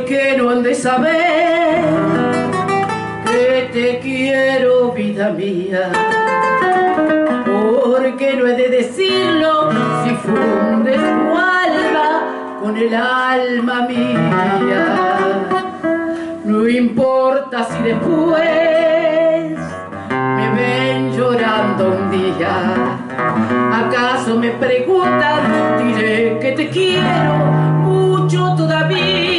porque no han de saber que te quiero, vida mía. Porque no he de decirlo si fundes tu alma con el alma mía. No importa si después me ven llorando un día. ¿Acaso me preguntan? Diré que te quiero mucho todavía.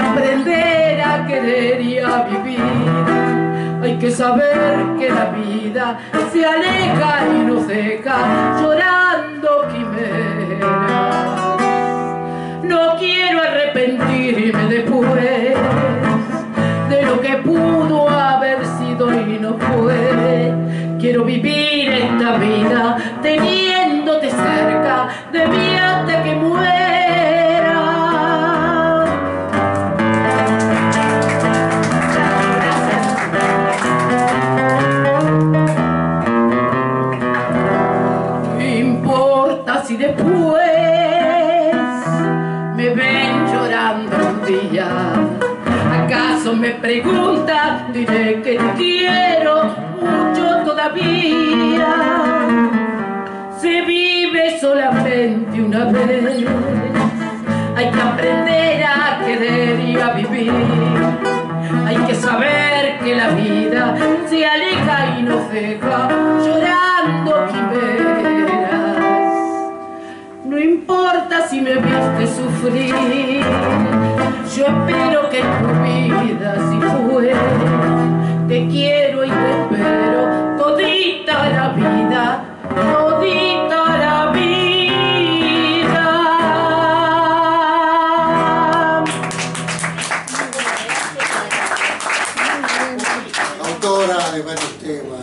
Aprender a querer y a vivir. Hay que saber que la vida se aleja y nos deja llorando quimeras. No quiero arrepentirme después de lo que pudo haber sido y no fue. Quiero vivir esta vida teniéndote cerca de mí si después me ven llorando un día. ¿Acaso me preguntan? Diré que te quiero mucho todavía. Se vive solamente una vez. Hay que aprender a querer y a vivir. Hay que saber que la vida se aleja y nos deja No importa si me viste sufrir, yo espero que tu vida si fue. Te quiero y te espero todita la vida, todita la vida. Autora de varios temas.